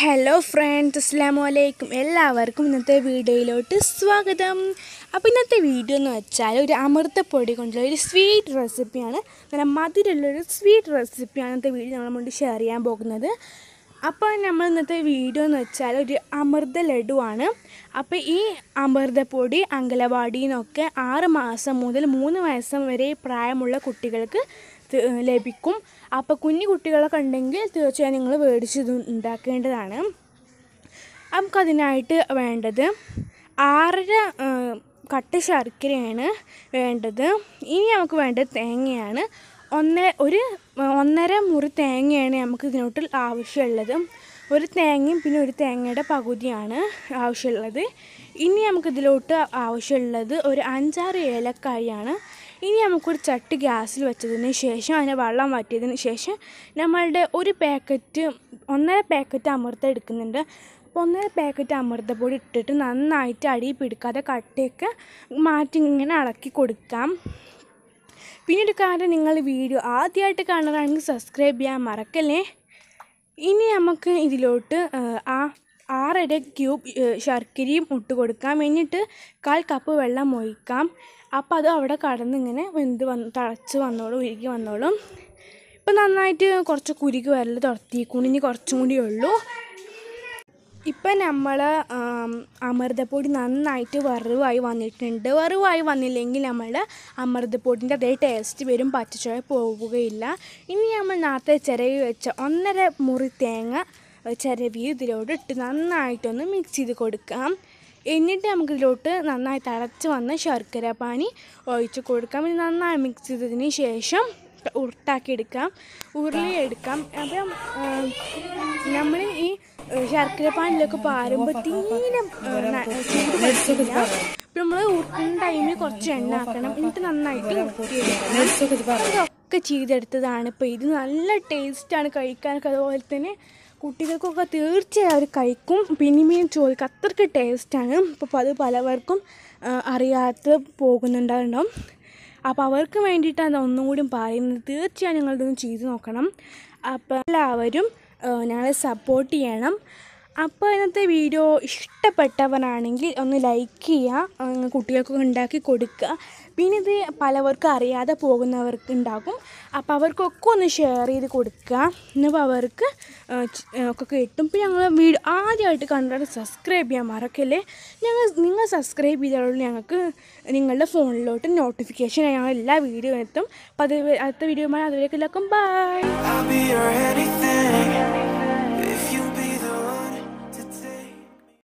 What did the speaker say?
Hello friends അസ്സാമു അലൈക്കും എല്ലാവർക്കും ഇന്നത്തെ വീഡിയോയിലോട്ട് സ്വാഗതം. അപ്പോൾ ഇന്നത്തെ വീഡിയോ എന്ന് വെച്ചാൽ ഒരു അമൃതപ്പൊടി കൊണ്ടുള്ള ഒരു സ്വീറ്റ് റെസിപ്പിയാണ് നല്ല മധുരമുള്ളൊരു സ്വീറ്റ് റെസിപ്പിയാണ് ഇന്നത്തെ വീഡിയോ നമ്മൾ മുന്നിൽ ഷെയർ ചെയ്യാൻ പോകുന്നത്. അപ്പോൾ നമ്മൾ ഇന്നത്തെ വീഡിയോ എന്ന് വെച്ചാൽ ഒരു അമൃത ആണ് അപ്പോൾ ഈ അമൃതപ്പൊടി അങ്കലവാടിയിൽ നിന്നൊക്കെ ആറ് മാസം മുതൽ മൂന്ന് വയസ്സം വരെ പ്രായമുള്ള കുട്ടികൾക്ക് ലഭിക്കും. അപ്പോൾ കുഞ്ഞു കുട്ടികളൊക്കെ ഉണ്ടെങ്കിൽ തീർച്ചയായും നിങ്ങൾ മേടിച്ച് ഇത് ഉണ്ടാക്കേണ്ടതാണ്. നമുക്കതിനായിട്ട് വേണ്ടത് ആറര കട്ട ശർക്കരയാണ് വേണ്ടത്. ഇനി നമുക്ക് വേണ്ടത് തേങ്ങയാണ്. ഒന്ന് ഒരു ഒന്നര മുറി തേങ്ങയാണ് നമുക്ക് ഇതിനോട്ട് ആവശ്യമുള്ളത്. ഒരു തേങ്ങയും പിന്നെ ഒരു തേങ്ങയുടെ പകുതിയാണ് ആവശ്യമുള്ളത്. ഇനി നമുക്കിതിലോട്ട് ആവശ്യമുള്ളത് ഒരു അഞ്ചാറ് ഏലക്കായാണ്. ഇനി നമുക്കൊരു ചട്ടി ഗ്യാസിൽ വെച്ചതിന് ശേഷം അതിനെ വെള്ളം വറ്റിയതിന് ശേഷം നമ്മളുടെ ഒരു പാക്കറ്റ് ഒന്നര പാക്കറ്റ് അമൃത എടുക്കുന്നുണ്ട്. അപ്പോൾ ഒന്നര പാക്കറ്റ് അമൃതപ്പൊടി ഇട്ടിട്ട് നന്നായിട്ട് അടി പിടിക്കാതെ കട്ടയൊക്കെ മാറ്റി ഇങ്ങനെ ഇളക്കി കൊടുക്കാം. പിന്നെ ഒരു കാര്യം നിങ്ങൾ വീഡിയോ ആദ്യമായിട്ട് കാണുകയാണെങ്കിൽ സബ്സ്ക്രൈബ് ചെയ്യാൻ മറക്കല്ലേ? ഇനി നമുക്ക് ഇതിലോട്ട് ആ, ആറര ക്യൂബ് ശർക്കരയും ഇട്ട് കൊടുക്കാം. എന്നിട്ട് കാൽ കപ്പ് വെള്ളം ഒഴിക്കാം. അപ്പോൾ അത് അവിടെ കടന്ന് ഇങ്ങനെ വെന്ത് വന്ന് തിളച്ച് വന്നോളും ഉരുകി വന്നോളും. ഇപ്പം നന്നായിട്ട് കുറച്ച് കുരുക്ക് വരൽ തുറത്തിക്കൊണ്ട് ഇനി കുറച്ചും കൂടി ഉള്ളൂ. ഇപ്പം നമ്മൾ അമൃതപ്പൊടി നന്നായിട്ട് വറവായി വന്നിട്ടുണ്ട്. വറവായി വന്നില്ലെങ്കിൽ നമ്മൾ അമൃതപ്പൊടിന്റെ അതേ ടേസ്റ്റ് വരും പച്ചച്ചുവ പോവുകയില്ല. ഇനി നമ്മൾ നേരത്തെ ചിരവി വെച്ച ഒന്നര മുറി തേങ്ങ ചിരവി ഇതിലോട്ട് ഇട്ട് നന്നായിട്ടൊന്ന് മിക്സ് ചെയ്ത് കൊടുക്കാം. എന്നിട്ട് നമുക്ക് ഇതിലോട്ട് നന്നായി തിളച്ച് വന്ന ശർക്കര പാനി ഒഴിച്ച് കൊടുക്കാം. ഇത് നന്നായി മിക്സ് ചെയ്തതിന് ശേഷം ഉരുട്ടാക്കി എടുക്കാം ഉരുളി എടുക്കാം. അപ്പം നമ്മൾ ഈ ശർക്കര പാനിലൊക്കെ പാരുമ്പോൾ തീരെ ചൂട് നമ്മൾ ഉരുട്ടുന്ന ടൈമിൽ കുറച്ച് എണ്ണ ആക്കണം. എന്നിട്ട് നന്നായിട്ട് ഇതൊക്കെ ചെയ്തെടുത്തതാണ് ഇപ്പോൾ ഇത് നല്ല ടേസ്റ്റാണ് കഴിക്കാനൊക്കെ. അതുപോലെ തന്നെ കുട്ടികൾക്കൊക്കെ തീർച്ചയായും അവർ കഴിക്കും. പിന്നെയും ചോദിക്കും. അത്രയ്ക്ക് ടേസ്റ്റാണ് ഇപ്പോൾ അത് പലവർക്കും അറിയാത്ത അറിയാതെ പോകുന്നുണ്ടാകും അപ്പോൾ അവർക്ക് വേണ്ടിയിട്ടാണ് ഒന്നും കൂടി പറയുന്നത്. തീർച്ചയായും നിങ്ങളിതൊന്ന് ചെയ്തു നോക്കണം. അപ്പോൾ എല്ലാവരും ഞങ്ങളെ സപ്പോർട്ട് ചെയ്യണം. അപ്പോൾ ഇന്നത്തെ വീഡിയോ ഇഷ്ടപ്പെട്ടവനാണെങ്കിൽ ഒന്ന് ലൈക്ക് ചെയ്യുക കുട്ടികൾക്കൊക്കെ ഉണ്ടാക്കി കൊടുക്കുക. പിന്നെ ഇത് പലവർക്കും അറിയാതെ പോകുന്നവർക്ക് ഉണ്ടാകും. അപ്പോൾ അവർക്കൊക്കെ ഒന്ന് ഷെയർ ചെയ്ത് കൊടുക്കുക. എന്നിപ്പോൾ അവർക്ക് ഒക്കെ കിട്ടും. പിന്നെ ഞങ്ങൾ വീഡിയോ ആദ്യമായിട്ട് കണ്ടാൽ സബ്സ്ക്രൈബ് ചെയ്യാൻ മറക്കല്ലേ? ഞങ്ങൾ നിങ്ങൾ സബ്സ്ക്രൈബ് ചെയ്താലുള്ള ഞങ്ങൾക്ക് നിങ്ങളുടെ ഫോണിലോട്ട് നോട്ടിഫിക്കേഷൻ ഞങ്ങൾ എല്ലാ വീഡിയോ എത്തും. അപ്പോൾ അത് അടുത്ത വീഡിയോ എല്ലാവർക്കും ബൈ